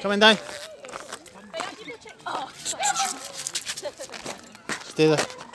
Coming down. Stay there.